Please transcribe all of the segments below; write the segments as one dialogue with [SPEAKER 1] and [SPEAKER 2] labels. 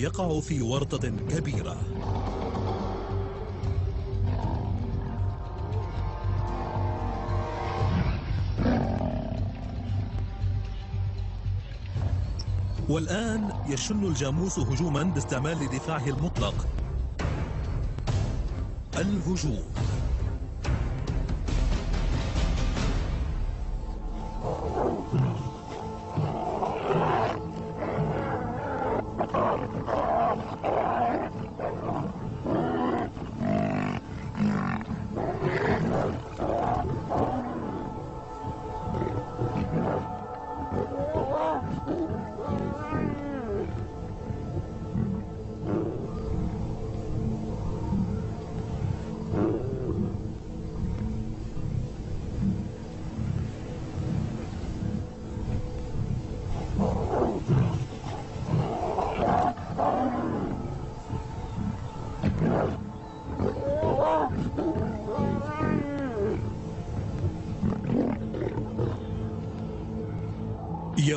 [SPEAKER 1] يقع في ورطة كبيرة. والآن يشن الجاموس هجوما باستعمال دفاعه المطلق. الهجوم.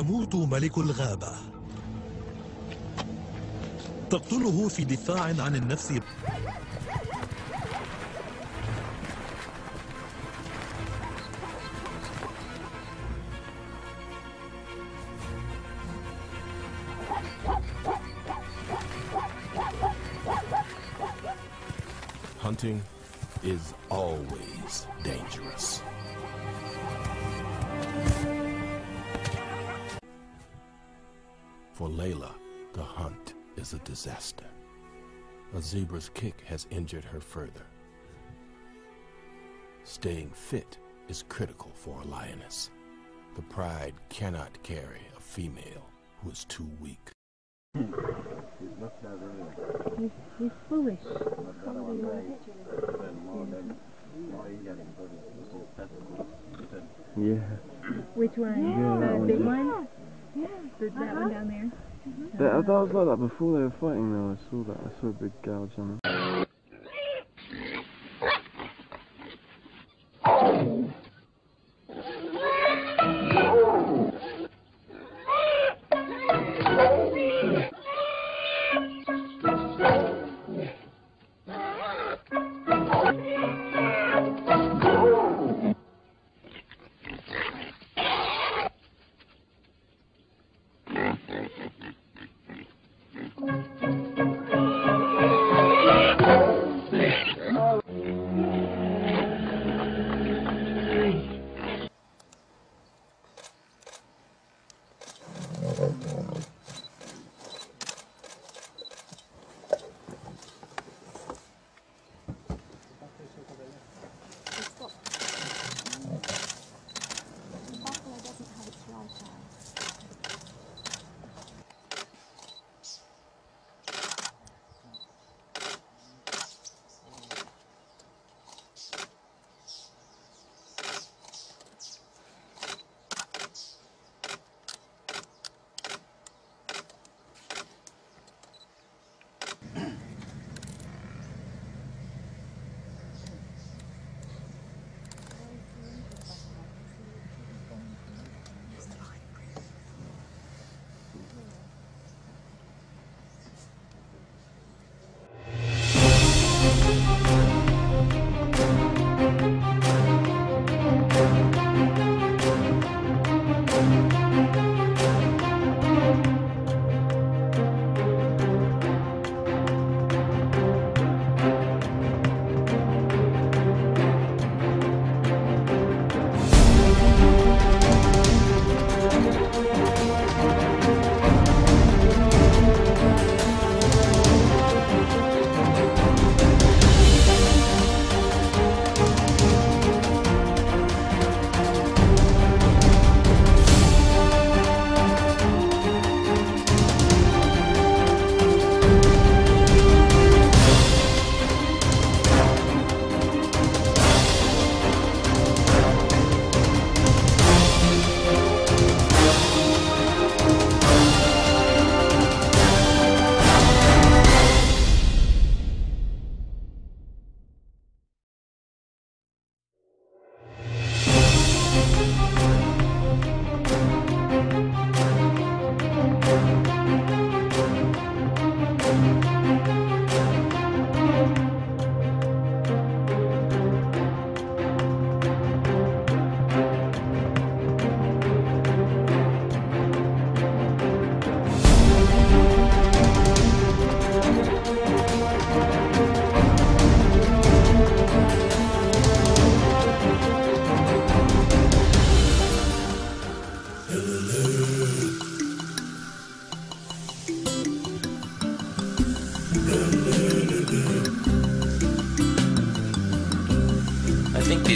[SPEAKER 1] يموت ملك الغابة تقتله في دفاع عن النفس
[SPEAKER 2] Hunting is always dangerous. For Layla, the hunt is a disaster. A zebra's kick has injured her further. Staying fit is critical for a lioness. The pride cannot carry a female who is too weak.
[SPEAKER 3] He's, he's foolish.
[SPEAKER 4] Yeah.
[SPEAKER 3] Which one?
[SPEAKER 4] Yeah,
[SPEAKER 3] the big
[SPEAKER 4] yeah.
[SPEAKER 3] one? Yeah. The, that one uh-huh. down there?
[SPEAKER 4] That, that was like that before they were fighting though, I saw that. I saw a big gouge on it.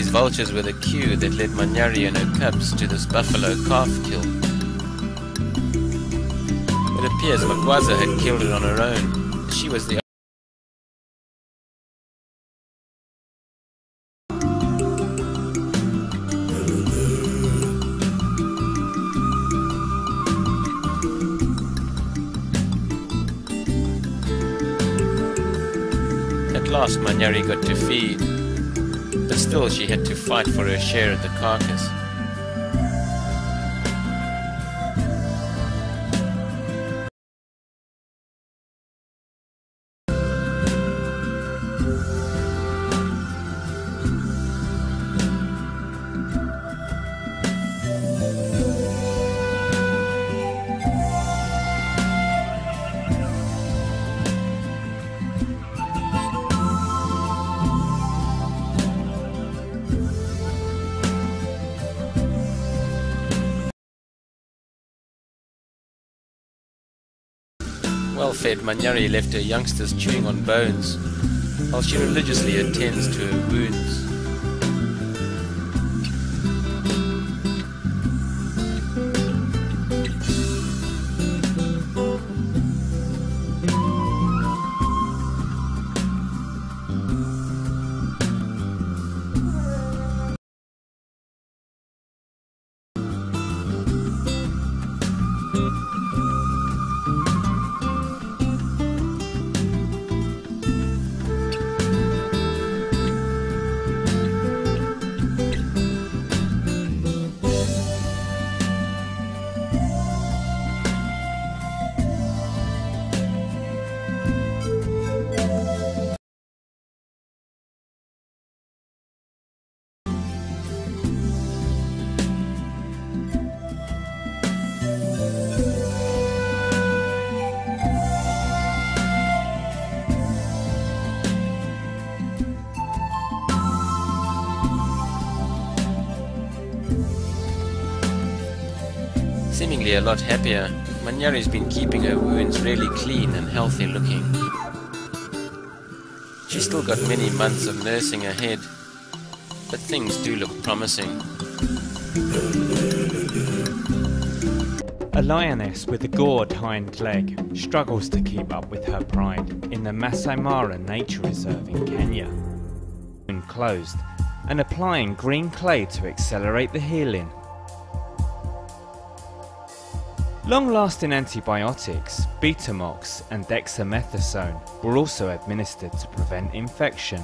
[SPEAKER 5] Vultures were the cue that led Manyari and her cubs to this buffalo calf kill. It appears Magwaza had killed it on her own. She was the At last Manyari got to feed, still she had to fight for her share of the carcass. Well-fed Manyari left her youngsters chewing on bones, while she religiously attends to her wounds. Seemingly a lot happier, Manyari's been keeping her wounds really clean and healthy looking. She's still got many months of nursing ahead, but things do look promising.
[SPEAKER 6] A lioness with a gored hind leg struggles to keep up with her pride in the Masai Mara Nature Reserve in Kenya. Closed and applying green clay to accelerate the healing. Long-lasting antibiotics, Betamox and dexamethasone were also administered to prevent infection.